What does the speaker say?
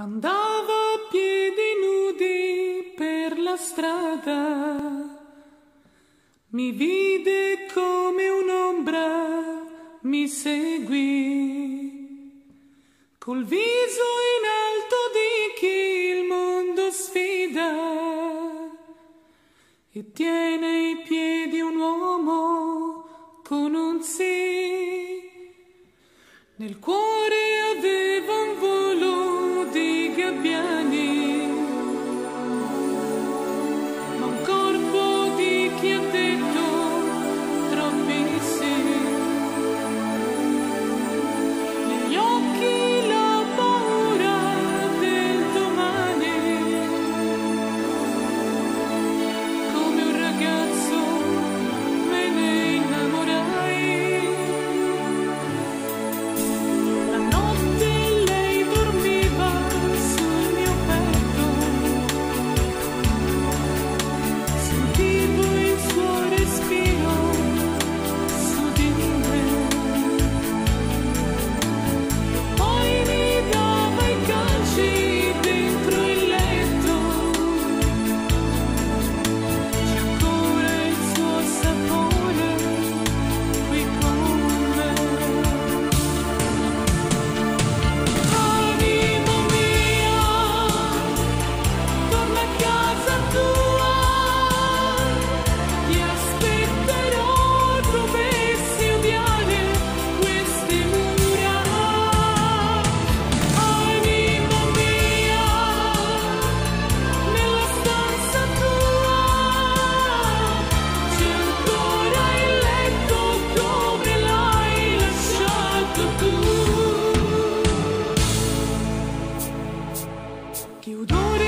Andava a piedi nudi per la strada, mi vide come un'ombra, mi seguì, col viso in alto di chi il mondo sfida. E tiene ai piedi un uomo con un sì. Nel cuore avere You don't